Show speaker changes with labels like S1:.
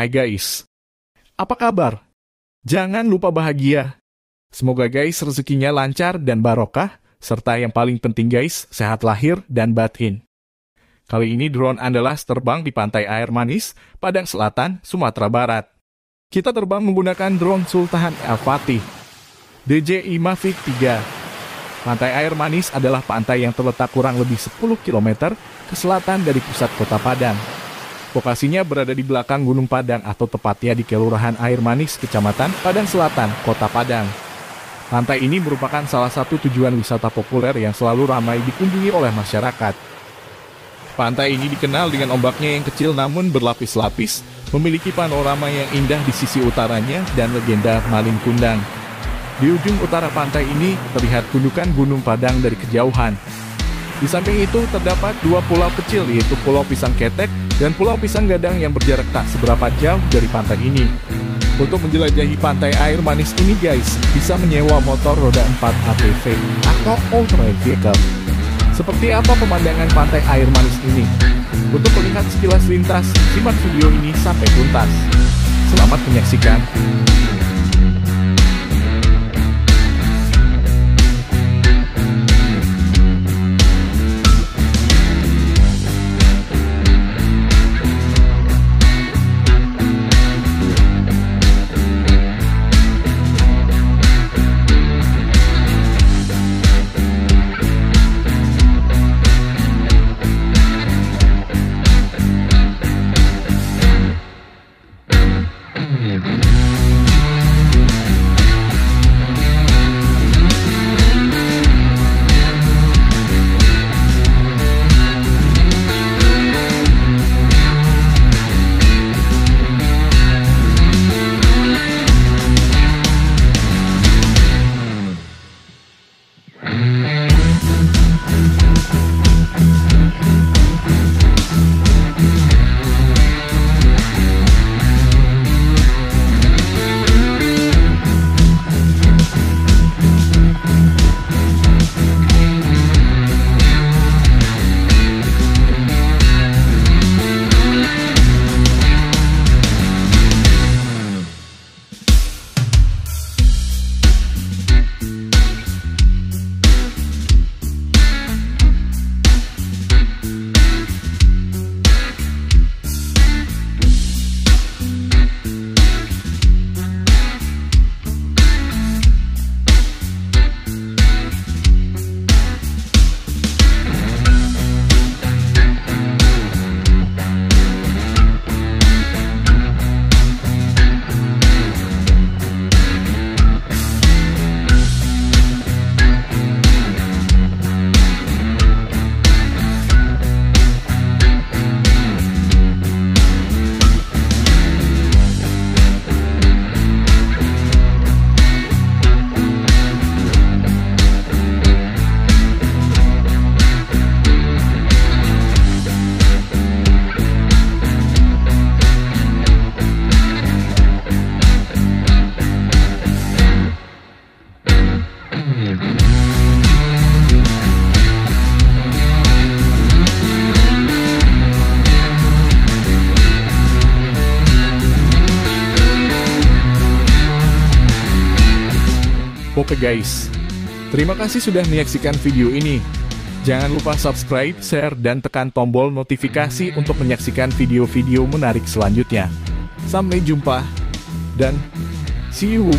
S1: Hai guys, apa kabar? Jangan lupa bahagia. Semoga guys rezekinya lancar dan barokah, serta yang paling penting guys, sehat lahir dan batin. Kali ini drone Andalas terbang di pantai air manis, Padang Selatan, Sumatera Barat. Kita terbang menggunakan drone Sultan El Fatih, DJI Mavic 3. Pantai Air Manis adalah pantai yang terletak kurang lebih 10 km ke selatan dari pusat kota Padang. Lokasinya berada di belakang Gunung Padang atau tepatnya di Kelurahan Air Manis, Kecamatan Padang Selatan, Kota Padang. Pantai ini merupakan salah satu tujuan wisata populer yang selalu ramai dikunjungi oleh masyarakat. Pantai ini dikenal dengan ombaknya yang kecil namun berlapis-lapis, memiliki panorama yang indah di sisi utaranya dan legenda Malin Kundang. Di ujung utara pantai ini terlihat gundukan Gunung Padang dari kejauhan. Di samping itu terdapat dua pulau kecil yaitu Pulau Pisang Ketek dan Pulau Pisang Gadang yang berjarak tak seberapa jauh dari pantai ini. Untuk menjelajahi pantai air manis ini guys, bisa menyewa motor roda 4 ATV atau all-terrain vehicle. Seperti apa pemandangan pantai air manis ini? Untuk melihat sekilas lintas, simak video ini sampai tuntas. Selamat menyaksikan. Oke guys, terima kasih sudah menyaksikan video ini. Jangan lupa subscribe, share, dan tekan tombol notifikasi untuk menyaksikan video-video menarik selanjutnya. Sampai jumpa, dan see you!